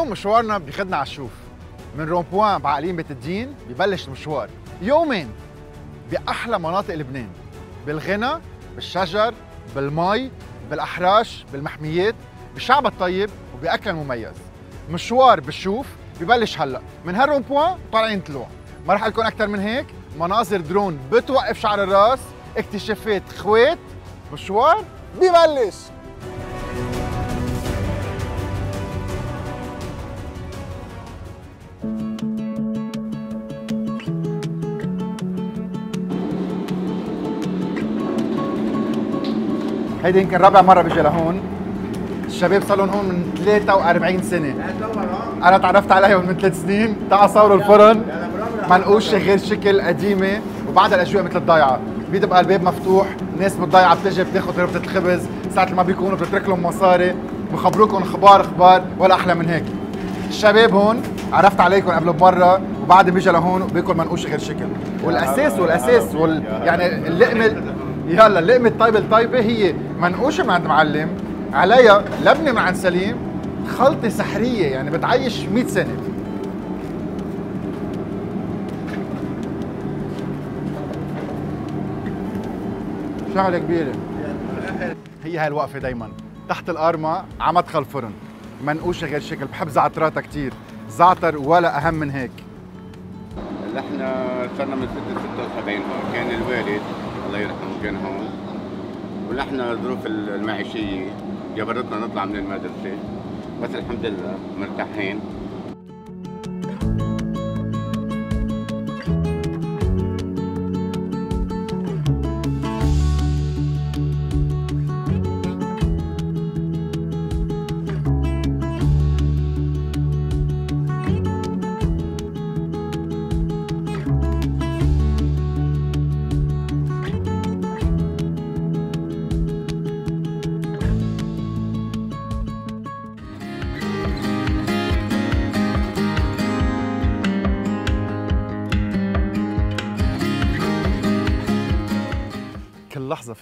اليوم مشوارنا بياخذنا على الشوف. من rond-point بعقلين بيت الدين ببلش المشوار. يومين بأحلى مناطق لبنان. بالغنى بالشجر بالمي بالأحراش بالمحميات بالشعب الطيب وبأكل مميز. مشوار بالشوف ببلش هلا. من هال rond-point طالعين طلوع. ما رح قلكم أكثر من هيك مناظر درون بتوقف شعر الراس اكتشافات خوات مشوار ببلش. هيدي يمكن رابع مرة بيجي لهون. الشباب صار لهم هون من 43 سنة. أنا تعرفت عليهم من ثلاث سنين. تعا صوروا الفرن. منقوشة غير شكل قديمة. وبعدها الأجواء مثل الضيعة. بيبقى الباب مفتوح. الناس بالضيعة بتجي بتاخذ ربطة الخبز. اللي ما بيكونوا بتترك لهم مصاري. بخبروكم أخبار أخبار ولا أحلى من هيك. الشباب هون عرفت عليكم قبل بمرة. وبعد بيجي لهون وبياكل منقوش غير شكل. والأساس والأساس وال يعني اللقمة يلا اللقمه الطيبه الطيبة هي منقوشة من عند معلم عليها لبنة من عند سليم خلطة سحرية يعني بتعيش 100 سنة. شغلة كبيرة. هي هاي الوقفة دايما. تحت القارمه على مدخل الفرن منقوشة غير شكل بحب زعتراتها كثير زعتر ولا أهم من هيك. نحن صرنا من 76 هون كان الوالد الله يرحمه كان هون ونحن الظروف المعيشية. جبرتنا نطلع من المدرسة. بس الحمد لله مرتاحين.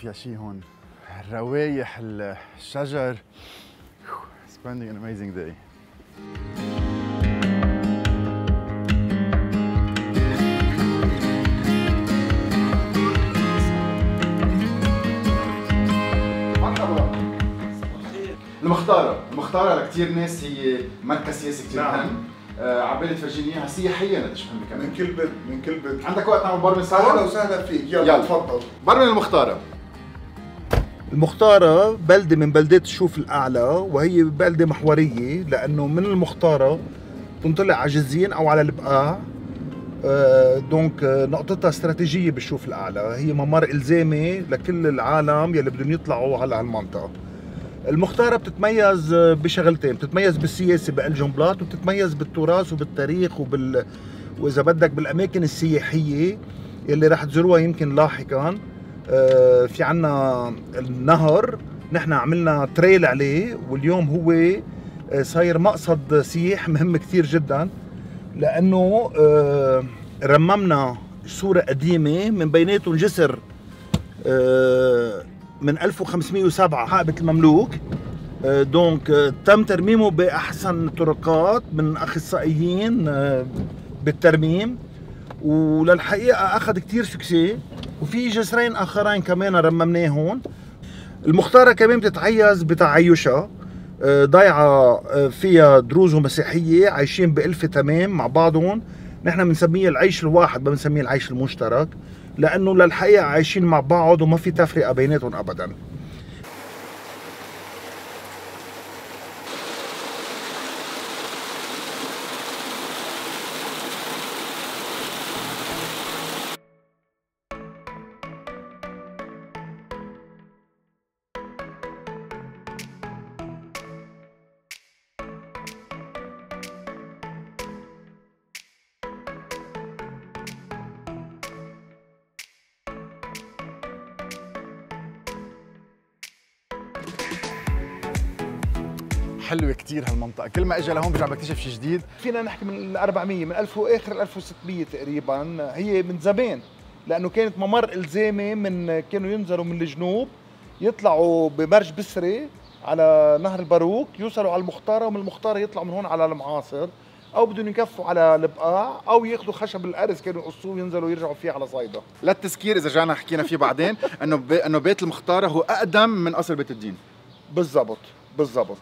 فيها شيء هون. الروايح الشجر. spending an amazing day. المختارة. المختارة لكثير ناس هي مركز سياسي كثير نعم. مهم. آه، عبالي تفرجيني إياها سياحيا قديش مهمة كمان؟ من كل بيت من كل بيت. عندك وقت نعمل برمي أهلا سوا؟ وسهلا فيك. يلا, يلا. تفضل. برمي المختارة. المختارة بلدة من بلدات الشوف الأعلى وهي بلدة محورية لأنه من المختارة تنطلع على جزين أو على البقاع. آه، دونك آه، نقطتها استراتيجية بالشوف الأعلى. هي ممر إلزامي لكل العالم يلي بدهم يطلعوا على هالمنطقة. المختارة بتتميز آه، بشغلتين. بتتميز بالسياسة بألجون بلات وبتتميز بالتراث وبالتاريخ وبال وإذا بدك بالأماكن السياحية يلي راح تزوروها يمكن لاحقا. في عنا النهر. نحن عملنا تريل عليه واليوم هو آه، صاير مقصد سياح مهم كثير جدا لأنه آه، رممنا صورة قديمة من بيناتهم جسر آه، من 1507 حقبة المملوك. آه، دونك آه، تم ترميمه بأحسن طرقات من أخصائيين آه، بالترميم. وللحقيقة أخذ كتير سكسي وفي جسرين آخرين كمان رممناهم المختارة كمان بتتعيز بتعايشها آه، ضيعة آه، فيها دروز ومسيحية عايشين بألفة تمام مع بعضهم نحن بنسميه العيش الواحد ما بنسميه العيش المشترك لأنه للحقيقة عايشين مع بعض وما في تفرقة بيناتهم أبداً. حلوة كتير هالمنطقة. كل ما اجى لهون برجع بكتشف شيء جديد. فينا نحكي من ال 400 من 1000 وآخر ال 1600 تقريبا. هي من زمان لأنه كانت ممر إلزامي من كانوا ينزلوا من الجنوب يطلعوا بمرج بسري على نهر الباروك يوصلوا على المختارة ومن المختارة يطلعوا من هون على المعاصر. أو بدهم يكفوا على البقاع أو ياخذوا خشب الأرز كانوا يقصوه وينزلوا يرجعوا فيه على صيدا للتذكير إذا رجعنا حكينا فيه بعدين إنه. إنه بيت المختارة هو أقدم من قصر بيت الدين. بالضبط بالضبط.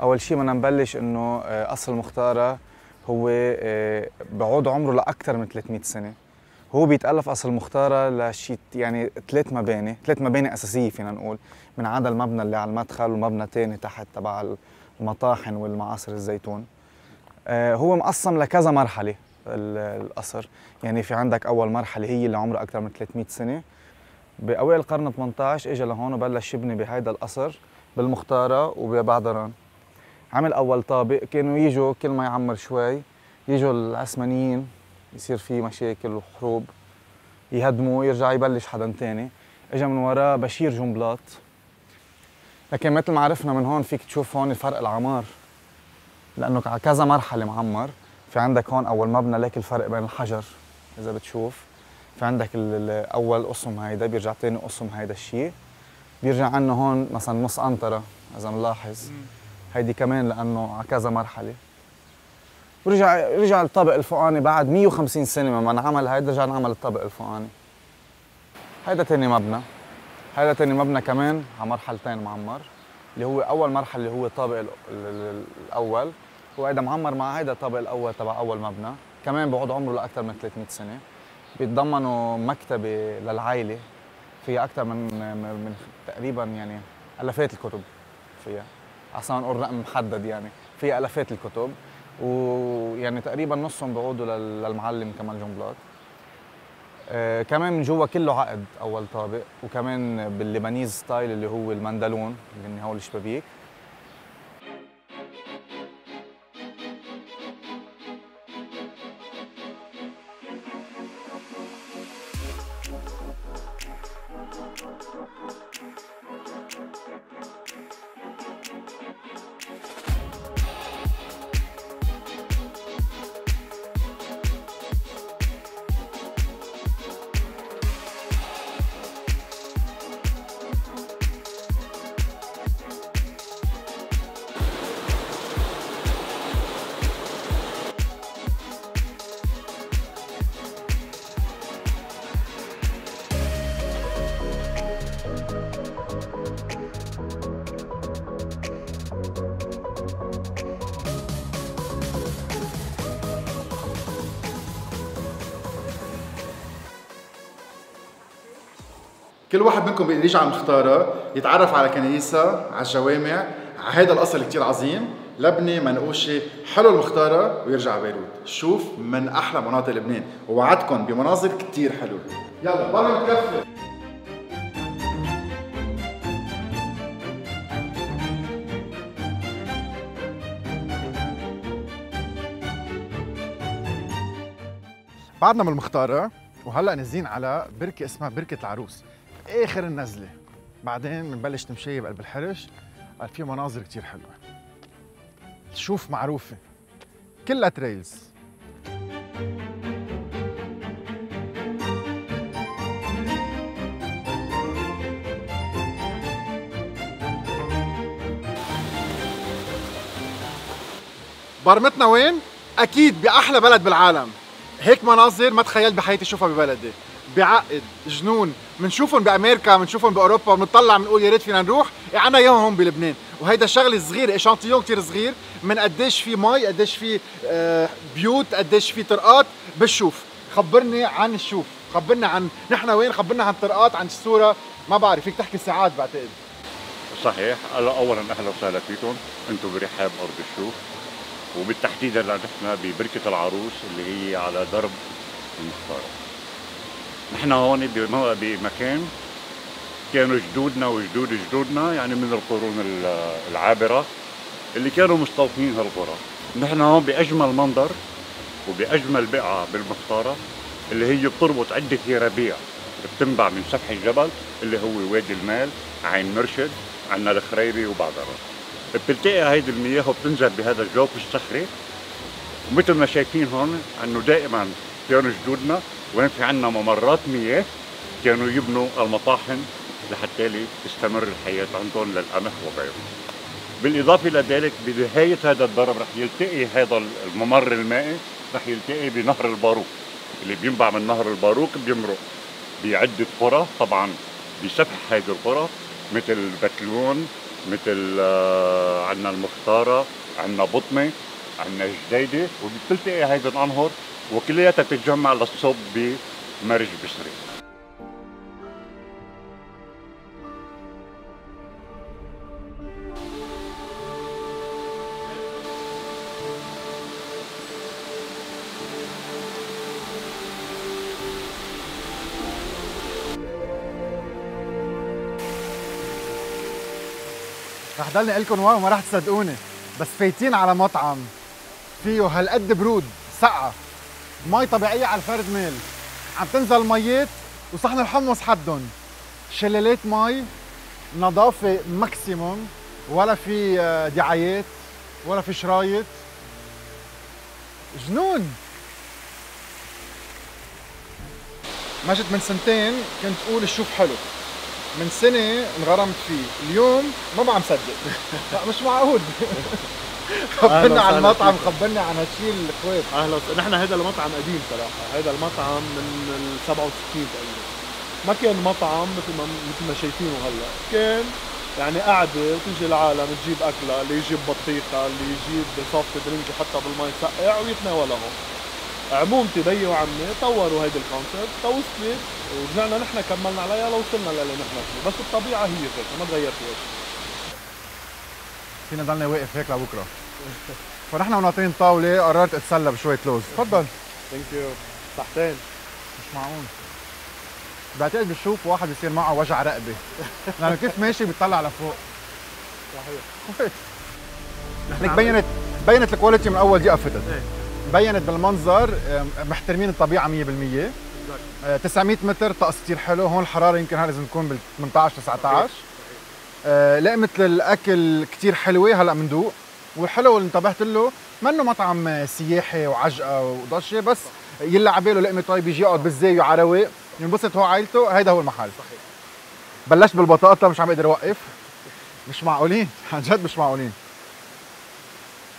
أول شيء بدنا نبلش إنه آه، قصر المختاره هو آه، بعود عمره لأكثر من 300 سنة. هو بيتألف قصر المختاره لشيء يعني ثلاث مباني ثلاث مباني أساسية فينا نقول. من عدا المبنى اللي على المدخل ومبنى ثاني تحت تبع المطاحن والمعاصر الزيتون. آه، هو مقسم لكذا مرحلة القصر. يعني في عندك أول مرحلة هي اللي عمرها أكثر من 300 سنة. بأوائل القرن 18 اجى لهون وبلش يبني بهيدا القصر بالمختارة وببعدران عمل أول طابق كانوا يجوا كل ما يعمر شوي يجوا العثمانيين يصير في مشاكل وحروب يهدموا يرجع يبلش حدا تاني. اجى من وراه بشير جنبلاط. لكن مثل ما عرفنا من هون فيك تشوف هون فرق العمار لأنه على كذا مرحلة معمر في عندك هون أول مبنى لك الفرق بين الحجر إذا بتشوف. في عندك أول قسم هيدا بيرجع تاني قسم هيدا الشيء. بيرجع عنه هون مثلا نص قنطره إذا ملاحظ هيدي كمان لأنه على كذا مرحلة. ورجع رجع الطابق الفوقاني بعد 150 سنة لما انعمل هيدا رجع نعمل الطابق الفوقاني. هيدا تاني مبنى. هيدا تاني مبنى كمان على مرحلتين معمر اللي هو أول مرحلة اللي هو الطابق الأول. هو هيدا معمر مع هيدا الطابق الأول تبع أول مبنى. كمان بعود عمره لأكثر من 300 سنة. بيتضمنوا مكتبة للعائلة. فيها أكثر من من تقريبا يعني ألافات الكتب فيها. عشان نقول رقم محدد يعني. فيها آلافات الكتب ويعني تقريبا نصهم بيعودوا للمعلم كمال جنبلاط آه كمان من جوا كله عقد أول طابق وكمان باللبنيز ستايل اللي هو المندلون اللي هو الشبابيك. بيقدر يجي على المختارة يتعرف على كنيسة على الجوامع على هذا القصر كثير عظيم. لبنة منقوشة حلو المختارة ويرجع بيروت شوف من أحلى مناطق لبنان. ووعدكم بمناظر كثير حلوة. يلا بلا متكفل. بعدنا من المختارة وهلأ نازلين على بركة اسمها بركة العروس. آخر النزلة. بعدين بنبلش نمشي بقلب الحرش. قال في مناظر كتير حلوة. شوف معروفة. كلها تريلز برمتنا وين؟ أكيد بأحلى بلد بالعالم. هيك مناظر ما تخيلت بحياتي اشوفها ببلدي. بعقد جنون بنشوفهم بأمريكا بنشوفهم بأوروبا بنطلع بنقول يا ريت فينا نروح. إيه عنا اياهم هون بلبنان. وهيدا شغلة صغير échantillon كثير صغير. من قديش في مي قديش في آه، بيوت قديش في طرقات. بشوف. خبرني عن الشوف خبرنا عن نحن وين؟ خبرنا عن الطرقات عن الصورة. ما بعرف فيك تحكي ساعات بعتقد. صحيح. هلا اولا أهلا وسهلا فيكم. أنتم برحاب أرض الشوف وبالتحديد هلا نحن ببركة العروس اللي هي على درب المختار نحن هون بمكان كانوا جدودنا وجدود جدودنا يعني من القرون العابرة اللي كانوا مستوطنين هالقرى. نحن هون بأجمل منظر وبأجمل بقعة بالمختارة اللي هي بتربط عدة يرابيع بتنبع من سفح الجبل اللي هو وادي المال عين مرشد عنا الخريبي وبعدرة بتلتقي هيدي المياه وبتنزل بهذا الجوف الصخري. ومثل ما شايفين هون إنه دائما كانوا جدودنا وين في عندنا ممرات مياه كانوا يبنوا المطاحن لحتى تستمر الحياة عندهم للقمح وغيره بالإضافة إلى ذلك بنهاية هذا الضرب رح يلتقي هذا الممر المائي رح يلتقي بنهر الباروك اللي بينبع من نهر الباروك بيمرق. بعدة قرى طبعا بسفح هذه القرى مثل بتلون مثل آه، عندنا المختارة عندنا بطمة عندنا جديدة وبتلتقي هيدي الأنهر وكلياتها تتجمع للصب بمرج بسري رح ضلني أقول لكم وما رح تصدقوني بس فايتين على مطعم. فيه هالقد برود سقعة. مي طبيعية على الفرد ميل. عم تنزل ميات وصحن الحمص حدهم شلالات مي نظافة maximum ولا في آه، دعايات ولا في شرايط. جنون! مجد من سنتين كنت أقول الشوف حلو. من سنة انغرمت فيه. اليوم ما بعم صدق لا مش معقول. خبرنا عن المطعم خبرنا عن هالشيء الخويت أهلا وسهلا نحن هذا المطعم قديم صراحة هذا المطعم من ال 67 تقريبا. ما كان مطعم مثل ما مثل ما شايفينه هلأ. كان يعني قعدة وتجي العالم تجيب أكلة اللي يجيب بطيخة اللي يجيب سوفت درينك يحطها بالمي يسقع. ويتناولهم عمومتي بيي وعمي طوروا هيدي ال concept توصلت ورجعنا نحن كملنا عليها لوصلنا للي نحن فيه. بس الطبيعة هي هيك ما تغير فيها شيء فينا ضلنا واقف هيك لبكرة. فنحن وناطرين طاولة قررت أتسلى بشوية لوز. تفضل. thank you صحتين. مش معقول. بعتقد بشوف واحد بيصير معه وجع رقبة. لأنه كيف ماشي بيطلع لفوق. صحيح. لك بينت بينت الكواليتي من أول دقيقة فتت. إيه. بينت بالمنظر آه، محترمين الطبيعة 100% آه، 900 متر طقس كثير حلو. هون الحرارة يمكن لازم تكون بال 18 19 آه، لقمه الأكل كثير حلوة هلأ بندوق والحلو اللي انتبهت له منه مطعم آه، سياحي وعجقة وضشه بس يلا عباله لقمة طيب يجي يقعد بالزاوية على رواق ينبسط هو عائلته هيدا هو المحل. صحيح. بلشت بالبطاطا مش عم أقدر أوقف. مش معقولين عن جد مش معقولين.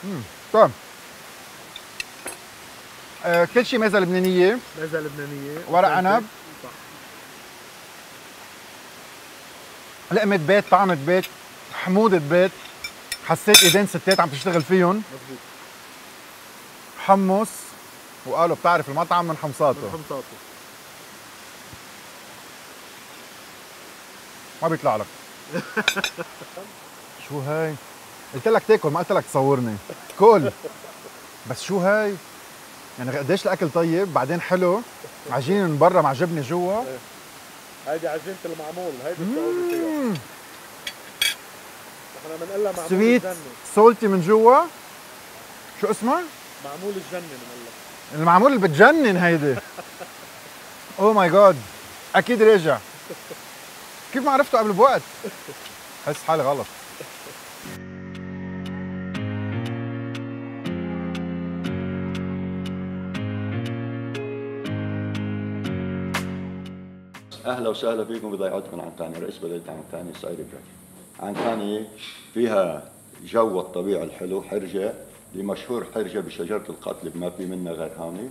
امم طيب. آه كل شيء مازال لبنانيه مازال لبنانية ورق عنب. لقمة بيت طعمه بيت حموضة بيت. حسيت إيدين ستات عم تشتغل فيهم. مزبوط حمص وقالوا بتعرف المطعم من حمصاته. حمصاته. ما بيطلع لك. شو هاي؟ قلت لك تاكل ما قلت لك تصورني. كل. بس شو هاي؟ يعني قديش الأكل طيب؟ بعدين حلو. عجينة من برا مع جبنه جوا هيدي عجينة المعمول هيدي بتقولي فيها. نحن بنقلها معمول سويت سولتي من جوا. شو اسمها؟ معمول الجنة بنقلها المعمول اللي بتجنن هيدي. oh my God أكيد راجع كيف ما عرفته قبل بوقت؟ حس حالي غلط. أهلا وسهلا فيكم بضيعتكم عنتاني رئيس بلديه عنتاني سعيد الجاي عنتاني فيها جو الطبيعي الحلو حرجة اللي مشهور حرجة بشجرة القتل ما في منها غير هوني.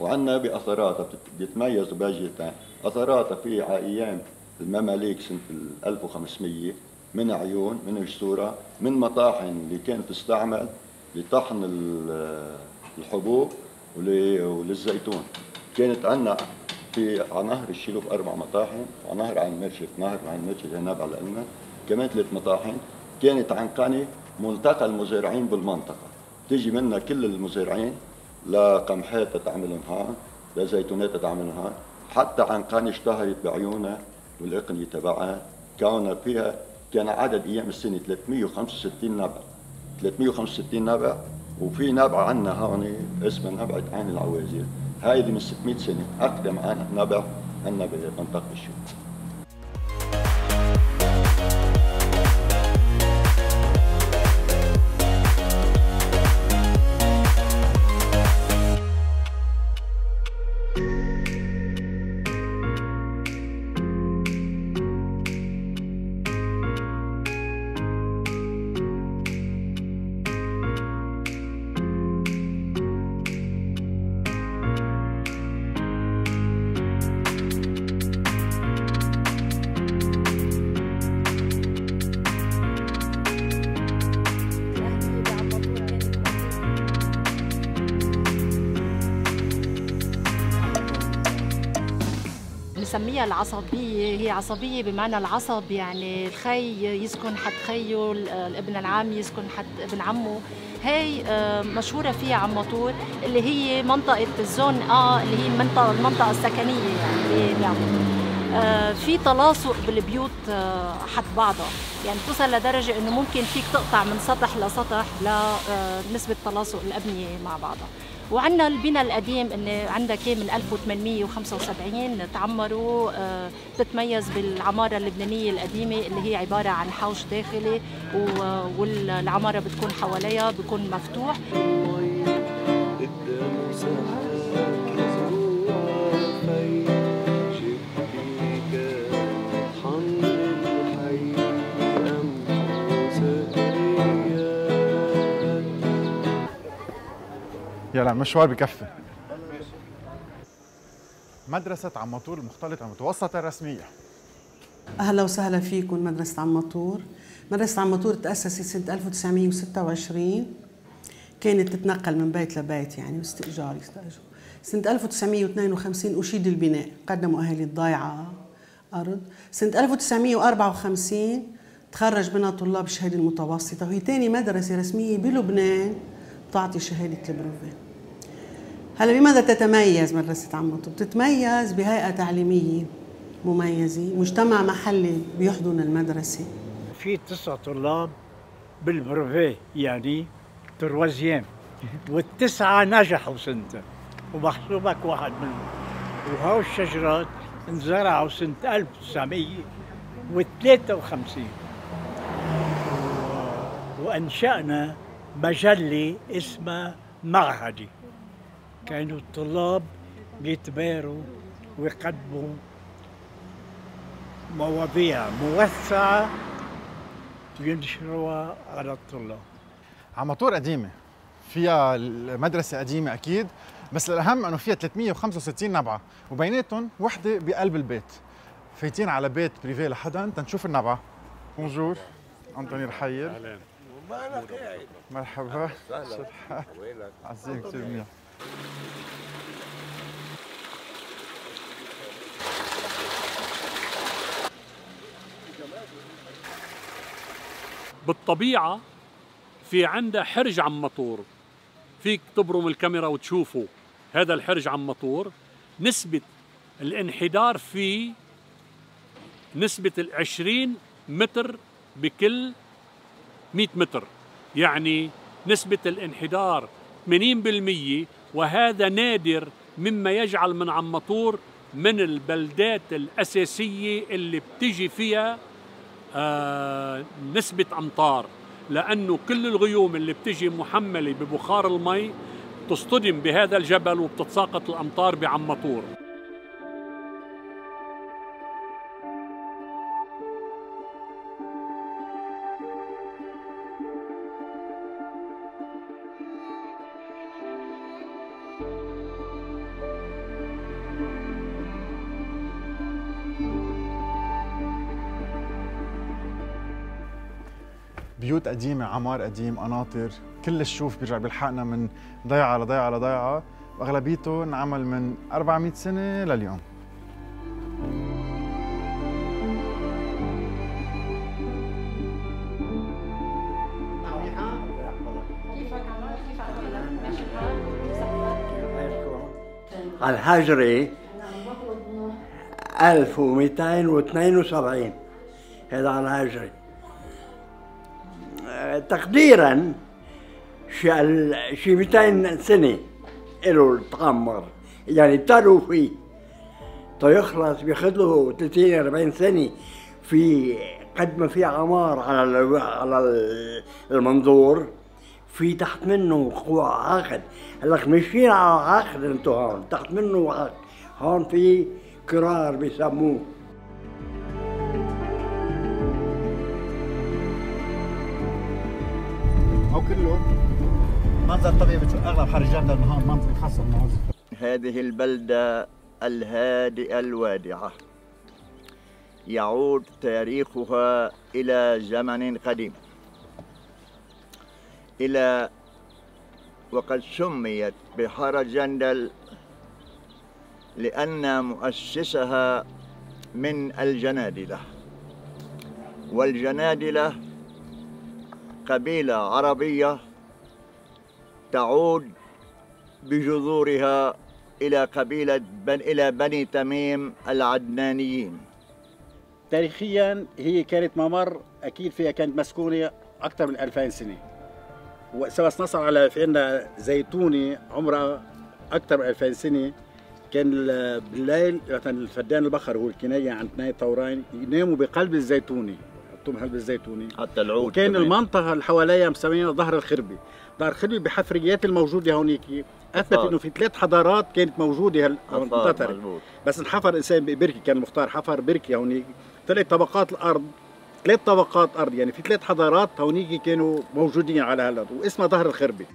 وعندنا باثاراتها بتت- بيتميز باجيتها اثاراتها في أيام المماليك سنة ال 1500 من عيون من جسوره من مطاحن اللي كانت تستعمل لطحن ال- الحبوب ول- وللزيتون. كانت عندنا في على نهر الشلوف أربع مطاحن وعلى نهر عين مرشد نهر عين مرشد هناك على الألمة كمان ثلاث مطاحن. كانت عنقاني ملتقى المزارعين بالمنطقة. تيجي منها كل المزارعين لقمحات تعملهم هون لزيتونات تعملهم هون حتى عنقاني اشتهرت بعيونها والاقنيه تبعها. كون فيها كان عدد أيام السنة 365 نبع. 365 نبع وفي نبع عندنا هون اسمها نبعة عين العوازل هايدي من 600 سنة أقدم عن نبع عندنا بمنطقة الشوك العصبية هي عصبية بمعنى العصب يعني الخي يسكن حد خيه الابن العام يسكن حد ابن عمه. هي آه، مشهورة فيها عمطور اللي هي منطقة الزون آه اللي هي المنطقة المنطقة السكنية يعني آه، في تلاصق بالبيوت آه، حد بعضها. يعني بتوصل لدرجة إنه ممكن فيك تقطع من سطح لسطح لنسبة تلاصق الأبنية مع بعضها. وعندنا البناء القديم اللي عندها كان من 1875 تعمروا بتتميز بالعمارة اللبنانية القديمة اللي هي عبارة عن حوش داخلي والعمارة بتكون حواليها بيكون مفتوح. يلا المشوار بكفي. مدرسة عمطور المختلطة المتوسطة الرسمية أهلا وسهلا فيكم مدرسة عمطور مدرسة عمطور تأسست سنة 1926 كانت تتنقل من بيت لبيت يعني واستئجار يستأجروا سنة 1952 أشيد البناء قدموا أهالي الضايعة أرض. سنة 1954 تخرج منها طلاب الشهادة المتوسطة وهي ثاني مدرسة رسمية بلبنان تعطي شهادة البروفي هلا بماذا تتميز مدرسة عمطو؟ بتتميز بهيئة تعليمية مميزة مجتمع محلي بيحضن المدرسة. في تسع طلاب بالبروفي يعني تروازيام والتسعة نجحوا سنة ومحسوبك واحد منهم. وهو الشجرات انزرعوا سنة 1953 وأنشأنا مجلة اسمها معهدي. كانوا الطلاب بيتباروا ويقدموا مواضيع موسعة ينشروها على الطلاب. عمطور قديمة. فيها المدرسة قديمة أكيد بس الأهم أنه فيها 365 نبعة وبيناتهم وحدة بقلب البيت. فايتين على بيت بريفي لحدا تنشوف النبعة. بونجور أنطوني رحيل أهلا. مرحبا. عزيز كثير منيح بالطبيعة في عندها حرج عم مطور. فيك تبرم الكاميرا وتشوفوا هذا الحرج عم مطور. نسبة الانحدار فيه نسبة العشرين متر بكل 100 متر. يعني نسبة الانحدار 80% وهذا نادر مما يجعل من عمطور من البلدات الأساسية اللي بتجي فيها آه نسبة أمطار. لأنه كل الغيوم اللي بتجي محملة ببخار المي تصطدم بهذا الجبل وبتتساقط الأمطار بعمطور. بيوت قديمة عمار قديم قناطر كل الشوف بيرجع بيلحقنا من ضيعة لضيعة لضيعة. وأغلبيته انعمل من 400 سنة لليوم. الهجري 1272 هذا على الهجري تقديرا شي 200 سنة له تعمر يعني ابتدوا فيه يخلص بياخذ له 30 40 سنة في قد ما في عمار على على المنظور. في تحت منه قوى عقد هلك ماشيين على عقد أنتو هون. تحت منه عقد هون في كرار بيسموه كله. منظر طبيعي للنهار منظر خاصة النهار هذه البلدة الهادئة الوادعة. يعود تاريخها إلى زمن قديم. إلى وقد سميت بحارة جندل لأن مؤسسها من الجنادلة. والجنادلة قبيلة عربية تعود بجذورها إلى قبيلة بن إلى بني تميم العدنانيين. تاريخيا هي كانت ممر أكيد فيها كانت مسكونة أكثر من 2000 سنة. وسوى نصر على في عندنا زيتونه عمرها أكثر من 2000 سنة. كان بالليل مثلا الفدان البخر هو الكناية عن ناي طورين يناموا بقلب الزيتونة. يحطوا بقلب الزيتونه حتى العود وكان كمان. المنطقة اللي حواليها مسمينها ظهر الخربي. ظهر الخربي بحفريات الموجودة هونيك. اثبت. إنه في ثلاث حضارات كانت موجودة هال أفار، انتثرت. مزبوط. بس انحفر إنسان ببركي كان مختار حفر بركي هونيك. طلعت طبقات الأرض. ثلاث طبقات أرض. يعني في ثلاث حضارات هونيك كانوا موجودين على هالأرض. واسمها ظهر الخربي.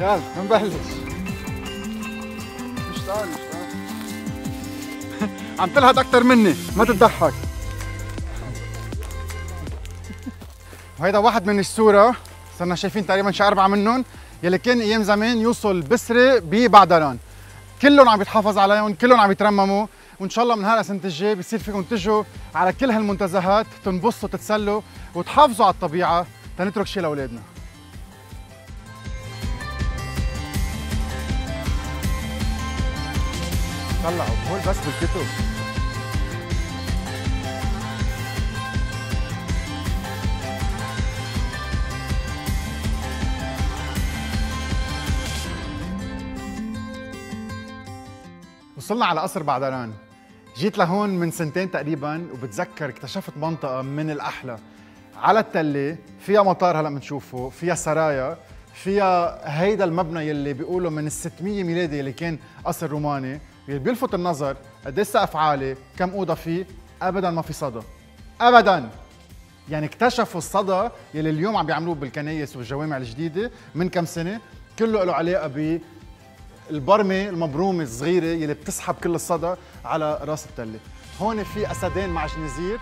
يلا بنبلش اشتغل اشتغل عم تلهد أكثر مني ما تضحك وهيدا واحد من الصورة صرنا شايفين تقريبا شي أربعة منهم يلي كان أيام زمان يوصل بسرة ببعدران كلهم عم يتحافظ عليهم كلهم عم يترمموا وإن شاء الله من هلا السنة الجاي بصير فيكم تجوا على كل هالمنتزهات تنبسطوا تتسلوا وتحافظوا على الطبيعة تنترك شيء لأولادنا. طلعوا هول بس بالكتب وصلنا على قصر بعدران جيت لهون من سنتين تقريبا وبتذكر اكتشفت منطقة من الأحلى. على التلة فيها مطار هلأ بنشوفه فيها سرايا فيها هيدا المبنى يلي بيقولوا من ال 600 ميلادي اللي كان قصر روماني. اللي بيلفت النظر قد إيه السقف عالي كم أوضة فيه؟ ابدا ما في صدى. ابدا. يعني اكتشفوا الصدى يلي اليوم عم بيعملوه بالكنايس والجوامع الجديدة من كم سنة؟ كله له علاقة ب البرمه المبرومة الصغيرة يلي بتسحب كل الصدى على راس التلة. هون في أسدين مع جنزير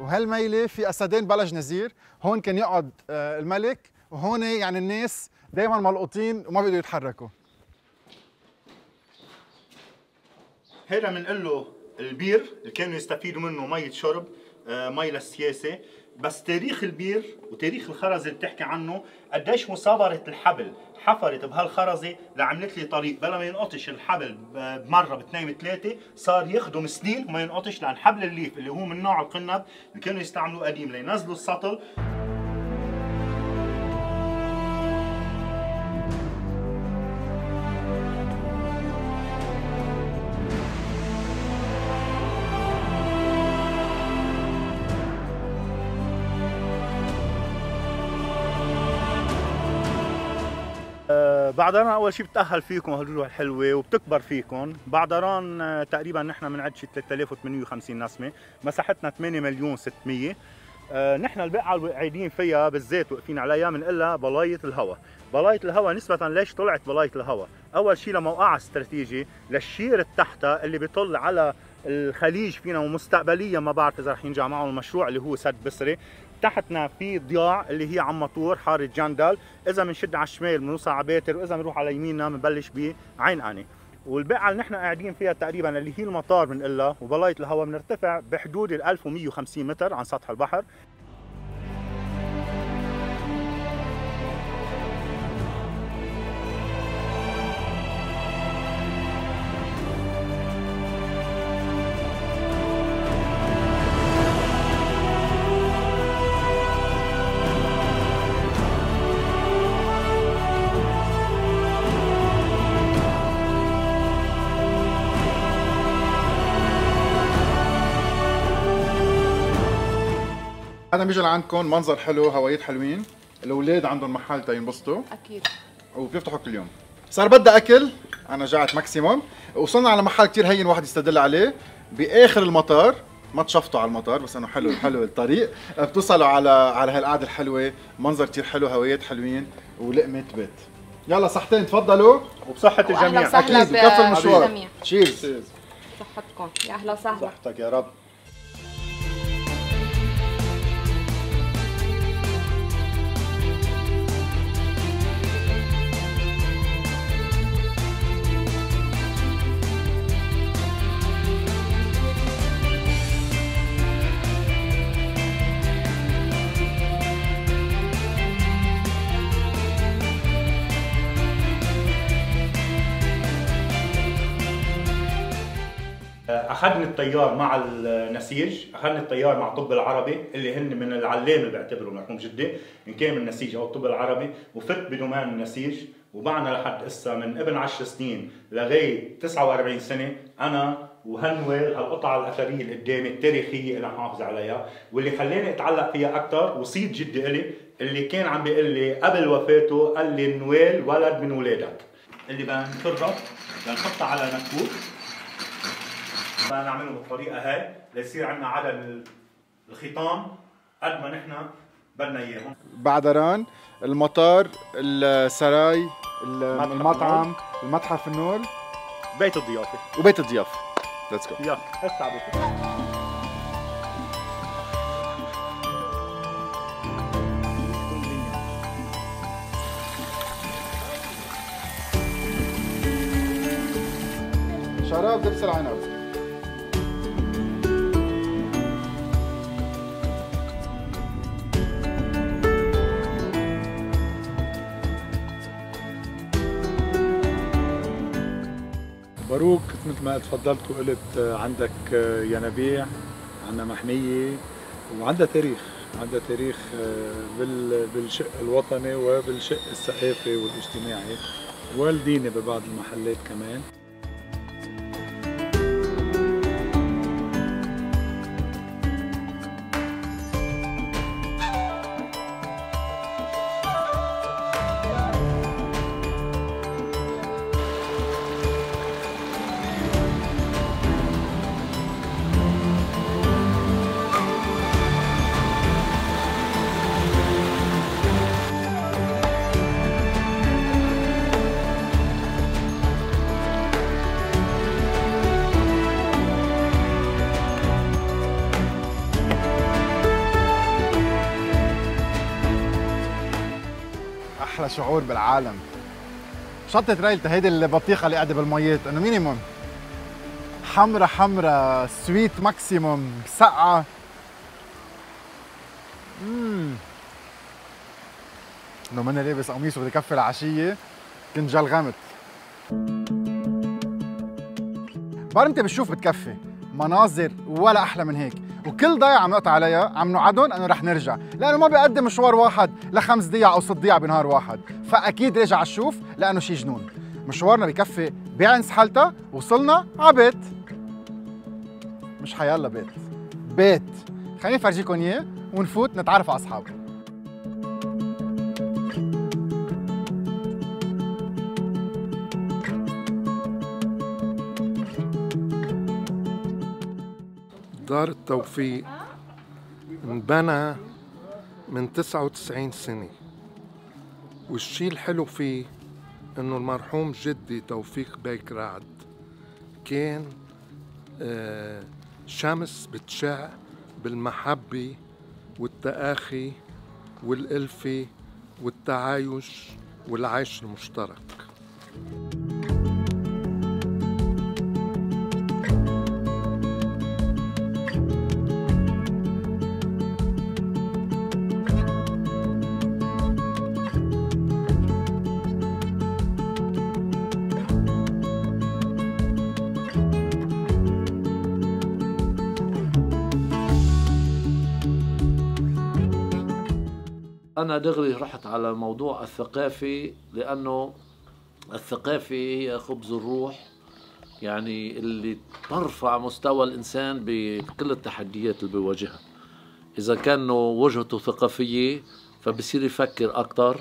وهالميلة في أسدين بلا جنزير هون كان يقعد آه، الملك. وهون يعني الناس دائما ملقوطين وما بيقدروا يتحركوا. هيدا بنقول له البير اللي كانوا يستفيدوا منه مية شرب آه، مي للسياسة. بس تاريخ البير وتاريخ الخرزة اللي بتحكي عنه قديش مصابرة الحبل حفرت بهالخرزة لعملت لي طريق. بلا ما ينقطش الحبل ب- بمرة باثنين ثلاثة صار يخدم سنين وما ينقطش لأن حبل الليف اللي هو من نوع القنب اللي كانوا يستعملوه قديم لينزلوا السطل. بعدران أول شيء بتأهل فيكم هالرجوع الحلوة وبتكبر فيكم. بعدران آه، تقريبا نحن بنعد شي 3850 نسمة. مساحتنا 8 مليون 600 آه، نحن البقعه اللي قاعدين فيها بالذات واقفين عليها بنقلها بلاية الهواء بلاية الهواء نسبة ليش طلعت بلاية الهواء أول شيء لموقعها استراتيجي للشير تحتها اللي بيطل على الخليج فينا ومستقبليا ما بعرف إذا رح ينجح معه المشروع اللي هو سد بسري تحتنا في ضياع اللي هي عم مطور حارة جندل. إذا بنشد على الشمال بنوصل على بيتر وإذا بنروح على يميننا بنبلش بعين أني. والبقعة اللي نحن قاعدين فيها تقريبا اللي هي المطار بنقلها وبلاية الهواء بنرتفع بحدود ال 1150 متر عن سطح البحر. هذا بيجي لعندكم منظر حلو هوايات حلوين. الأولاد عندهم محل تينبسطوا. أكيد. وبيفتحوا كل يوم. صار بدها أكل أنا جعت ماكسيموم وصلنا على محل كتير هين واحد يستدل عليه. بآخر المطار ما تشفطوا على المطار بس إنه حلو حلو الطريق. بتوصلوا على على هالقعدة الحلوة. منظر كتير حلو هوايات حلوين ولقمة بيت. يلا صحتين تفضلوا. وبصحة الجميع. وسهلا أكيد بكفي المشوار. تشيرز صحتكم. يا أهلا وسهلا. صحتك يا رب. أخذني الطيار مع النسيج أخذني الطيار مع طب العربي اللي هن من العلام اللي بيعتبروا مرحوم جدي ان كان من النسيج أو الطب العربي وفت بدومان النسيج وبعنا لحد هسه من ابن 10 سنين لغاية 49 سنة أنا وهنوال هالقطعة الأثرية اللي قدامي التاريخية اللي محافظ عليها واللي خلاني أتعلق فيها أكثر وصيد جدي إلي اللي كان عم بيقول لي قبل وفاته قال لي نوال ولد من ولادك. اللي بنخرط بنحطها على بدنا نعمله بالطريقة هاي ليصير عندنا عدد الخيطان قد ما نحن بدنا اياهم بعدران المطار السراي المطعم المتحف النور. بيت الضيافة. وبيت الضيافة. let's go يلا هسه على بيت شراب دبس العنب. باروك مثل ما تفضلت وقلت آه، عندك آه، ينابيع عندنا محمية وعندها تاريخ عندها تاريخ آه، بال- بالشق الوطني وبالشق الثقافي والاجتماعي والديني ببعض المحلات كمان. شعور بالعالم. شطة ريلتا هيدي البطيخة اللي قاعدة بالميات إنه مينيموم حمرا حمرا سويت ماكسيموم سقعة امم لو ماني لابس قميص وبدي كفي العشية كنت جلغمت بار أنت بتشوف بتكفي. مناظر ولا أحلى من هيك. وكل ضيعة عم نقطع عليها عم نوعدهم إنه رح نرجع لأنه ما بيقدم مشوار واحد لخمس دقيقة أو ست دقيقة بنهار واحد فأكيد رجع أشوف لأنه شي جنون. مشوارنا بكفي بعين سحلتها وصلنا على بيت. مش حيلا بيت بيت. خليني افرجيكم إياه ونفوت نتعرف على اصحابه دار التوفيق انبنى من 99 سنة. والشي الحلو فيه إنه المرحوم جدي توفيق بيك رعد كان آه، شمس بتشع بالمحبة والتآخي والألفة والتعايش والعيش المشترك. دغري رحت على الموضوع الثقافي لأنه الثقافي هي خبز الروح يعني اللي ترفع مستوى الإنسان بكل التحديات اللي بيواجهها. إذا كان وجهته ثقافية فبصير يفكر أكثر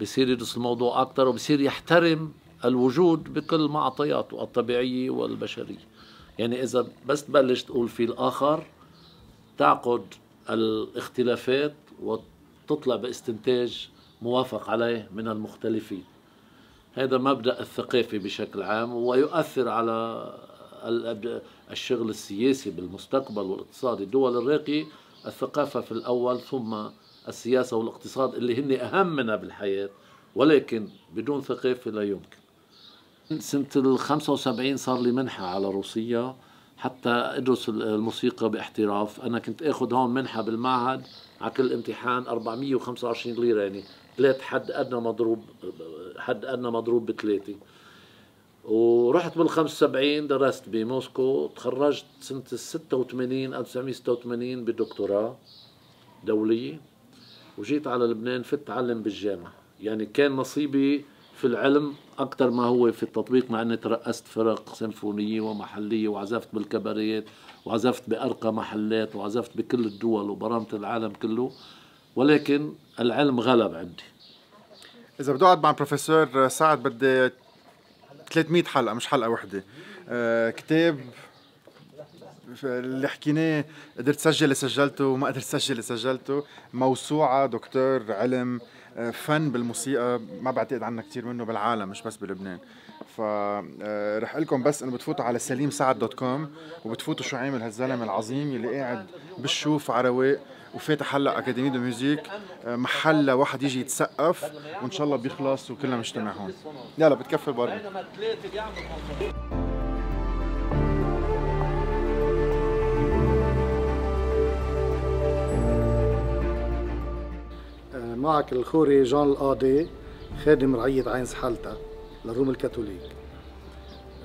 بصير يدرس الموضوع أكثر وبصير يحترم الوجود بكل معطياته الطبيعية والبشرية. يعني إذا بس تبلش تقول في الآخر تعقد الاختلافات وتطلع باستنتاج موافق عليه من المختلفين. هذا مبدأ الثقافي بشكل عام ويؤثر على الشغل السياسي بالمستقبل والاقتصادي الدول الراقية الثقافة في الأول ثم السياسة والاقتصاد اللي هن أهم منها بالحياة ولكن بدون ثقافة لا يمكن. سنة ال 75 صار لي منحة على روسيا حتى أدرس الموسيقى باحتراف. أنا كنت آخذ هون منحة بالمعهد على كل امتحان 425 ليرة يعني ثلاث حد أدنى مضروب حد أدنى مضروب بثلاثة. ورحت بال 75 درست بموسكو تخرجت سنة ال 86 1986 بدكتوراه دولية وجيت على لبنان فت أعلم بالجامعة. يعني كان نصيبي في العلم أكثر ما هو في التطبيق مع أني ترأست فرق سيمفونية ومحلية وعزفت بالكباريات وعزفت بأرقى محلات وعزفت بكل الدول وبرامة العالم كله. ولكن العلم غلب عندي. إذا بدي أقعد مع البروفيسور سعد بدي 300 حلقة مش حلقة وحدة. آه كتاب اللي حكيناه قدرت تسجل اللي سجلته وما قدرت تسجل اللي سجلته. موسوعة دكتور علم. فن بالموسيقى ما بعتقد عنا كثير منه بالعالم مش بس بلبنان. فرح آه لكم بس إنه بتفوتوا على سليم سعد دوت كوم وبتفوتوا شو عامل هالزلمه العظيم اللي قاعد بالشوف على رواق وفاتح هلأ أكاديمية دو ميوزيك آه، محل واحد يجي يتسقف وإن شاء الله بيخلص وكلنا مجتمع هون. يلا بتكفي برا. معك الخوري جان القاضي خادم رعية عين سحالتا للروم الكاثوليك.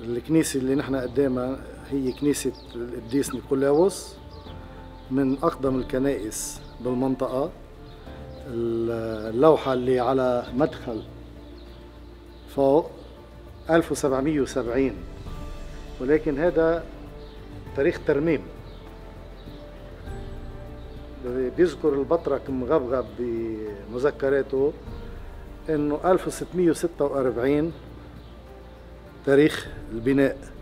الكنيسة اللي نحن قدامها هي كنيسة القديس نيقولاوس من أقدم الكنائس بالمنطقة. اللوحة اللي على مدخل فوق 1770 ولكن هذا تاريخ ترميم. بيذكر البطرك مغبغب بمذكراته إنه 1646 تاريخ البناء.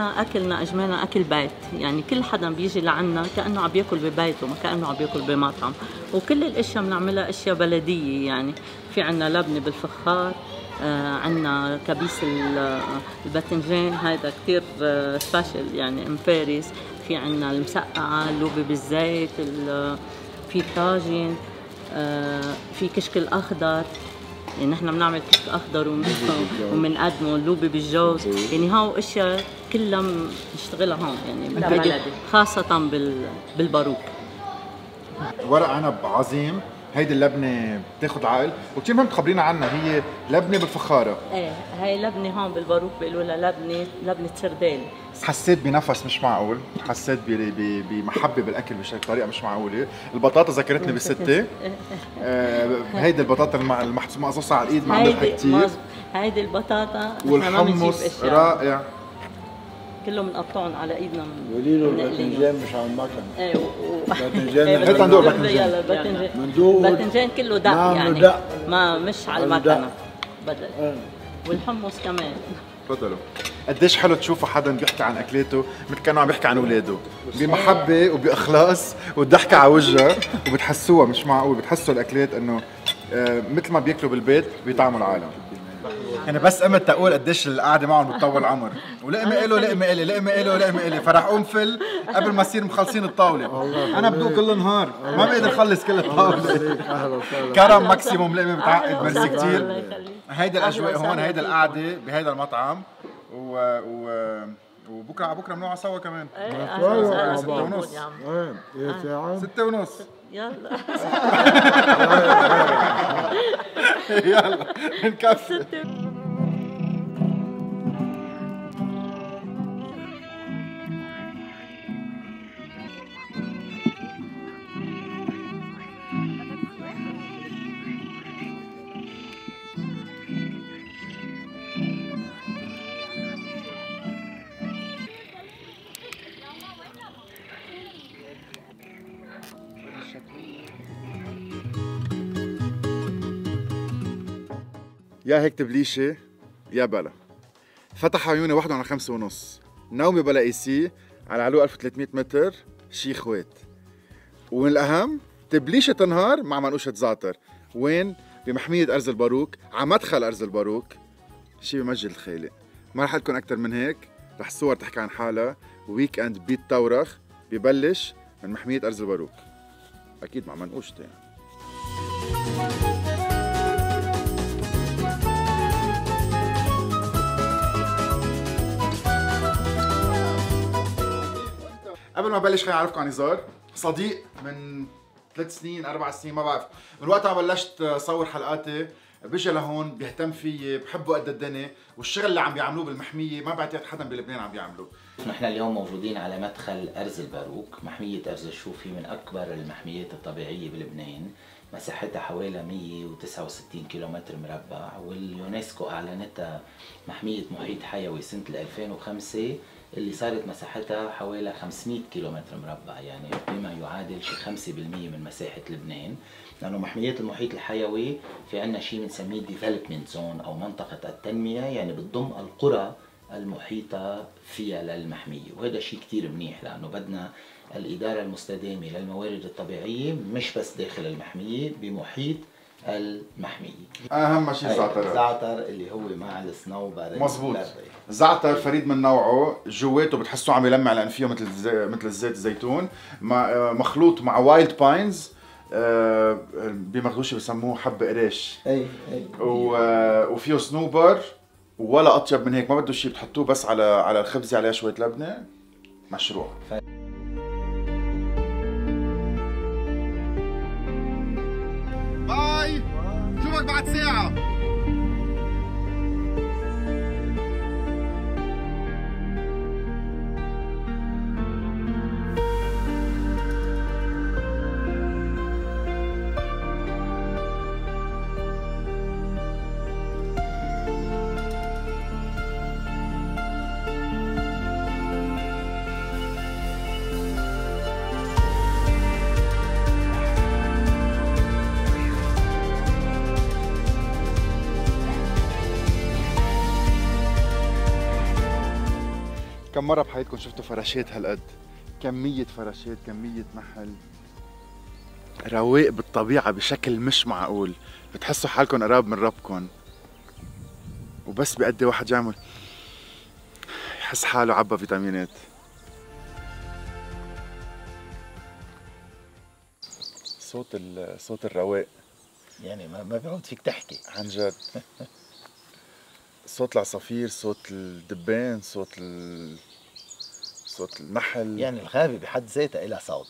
نحن أكلنا اجمالا أكل بيت. يعني كل حدا بيجي لعنا كأنه عم ياكل ببيته ما كأنه عم ياكل بمطعم. وكل الأشياء بنعملها أشياء بلدية يعني. في عنا لبنة بالفخار آه عنا كبيس الباذنجان هذا كثير آه special يعني ام باريس في عنا المسقعة اللوبي بالزيت في طاجن آه في كشك الأخضر. يعني نحن بنعمل كشك أخضر وبنقدمه اللوبي بالجوز. يعني هاو أشياء كلها بنشتغلها هون يعني خاصة بالباروك. ورق عنب عظيم هيدي اللبنة بتاخذ عقل وكثير مهم تخبرينا عنها هي لبنة بالفخارة. إيه هاي لبنة هون بالباروك بيقولوا لها لبنة لبنة سردين. حسيت بنفس مش معقول حسيت بمحبة بالأكل بطريقة مش معقولة. البطاطا ذكرتني بستة. آه هيدي البطاطا المحسومه مقصوصه على الإيد مع ملح كثير هيدي البطاطا والحمص رائع. كلهم بنقطعهم على إيدنا قولي له الباذنجان مش على المكنه إيه باذنجان هات ندوق باذنجان باذنجان كله دق يعني. دق. ما مش على المكنة. بدل. والحمص كمان. تفضلوا. قديش حلو تشوفوا حدا بيحكي عن اكلاته مثل كانه عم بيحكي عن أولاده. بمحبة وبإخلاص والضحكه على وجهه وبتحسوها مش معقول بتحسوا الأكلات إنه آه مثل ما بياكلوا بالبيت بيطعموا العالم. يعني بس قمت تقول قديش القعدة معهم بتطول عمر. ولقمه له لقمه إلي لقمه له لقمه إلي. فرح أقوم فل قبل ما يصير مخلصين الطاولة. أنا بدوق كل نهار. ما بقدر اخلص كل الطاولة. كرم ماكسيموم لقمه بتعقد ميرسي كثير هيدي الأجواء هون هيدي القعدة بهيدا المطعم. و, و... وبكره على بكرة بنوعى سوا كمان. ستة ونص. إيه ساعة؟ ستة ونص. يلا. يلا. نكفي. يا هيك تبليشة يا بلا. فتح عيوني وحده على خمسة ونص. نومي بلا AC على علو 1300 متر شي خوات. ومن الأهم؟ تبليشة نهار مع منقوشة زعتر وين؟ بمحمية أرز الباروك على مدخل أرز الباروك. شي بمجد الخالق ما رح لكم أكتر من هيك. رح الصور تحكي عن حالها. weekend بيت تورخ ببلش من محمية أرز الباروك. أكيد مع منقوشتي يعني. قبل ما بلش خليني اعرفكم عن نزار صديق من ثلاث سنين أربع سنين ما بعرف. من وقت ما بلشت صور حلقاتي بيجي لهون بيهتم فيي بحبه قد الدنيا والشغل اللي عم بيعملوه بالمحمية ما بعتقد حدا بلبنان عم بيعملوه. نحن اليوم موجودين على مدخل أرز الباروك. محمية أرز الشوفي من أكبر المحميات الطبيعية بلبنان. مساحتها حوالي 169 كيلومتر مربع واليونسكو أعلنتها محمية محيط حيوي سنة 2005 اللي صارت مساحتها حوالي 500 كيلومتر مربع يعني بما يعادل شي 5% من مساحة لبنان. لأنه محميات المحيط الحيوي في عنا شيء بنسميه development zone أو منطقة التنمية يعني بتضم القرى المحيطة فيها للمحمية. وهذا شيء كتير منيح لأنه بدنا الإدارة المستدامة للموارد الطبيعية مش بس داخل المحمية بمحيط المحمية. أهم شيء الزعتر الزعتر اللي هو مع الصنوبر مزبوط البري. زعتر فريد من نوعه جواته بتحسوه عم يلمع لأن فيه مثل. مثل الزيت الزيتون مخلوط مع wild pines بمخدوشي بسموه حب قريش. أي أي. و... وفيه صنوبر ولا أطيب من هيك ما بده شيء بتحطوه بس على على الخبزة عليها شوية لبنة. مشروع. bye شوفك بعد كم مرة بحياتكم شفتوا فراشات هالقد؟ كمية فراشات، كمية نحل رواق بالطبيعة بشكل مش معقول. بتحسوا حالكم قراب من ربكم. وبس بيأدي واحد يعمل. يحس حاله عبى فيتامينات. صوت ال- صوت الرواق. يعني ما ما بيعود فيك تحكي. عن جد. صوت العصافير صوت الدبان صوت ال... صوت النحل يعني الغابة بحد ذاتها لها صوت.